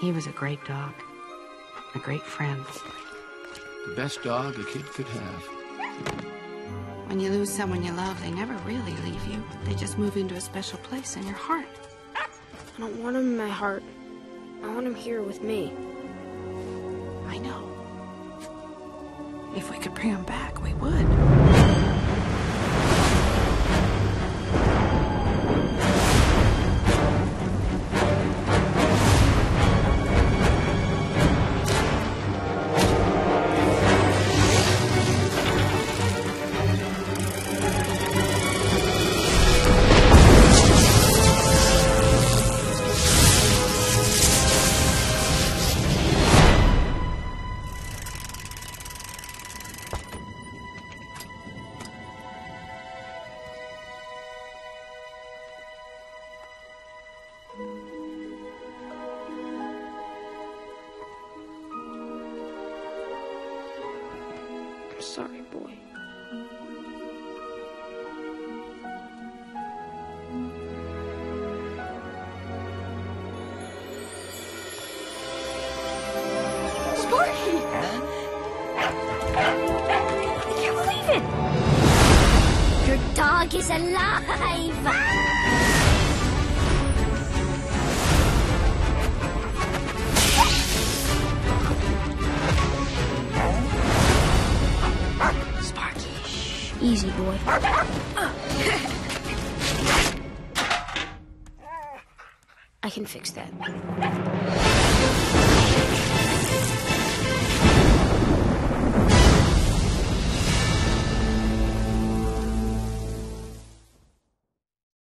He was a great dog, a great friend. The best dog a kid could have. When you lose someone you love, they never really leave you. They just move into a special place in your heart. I don't want him in my heart. I want him here with me. I know. If we could bring him back, we would. I'm sorry, boy. Sparky! I can't believe it! Your dog is alive! Ah! Easy, boy. I can fix that.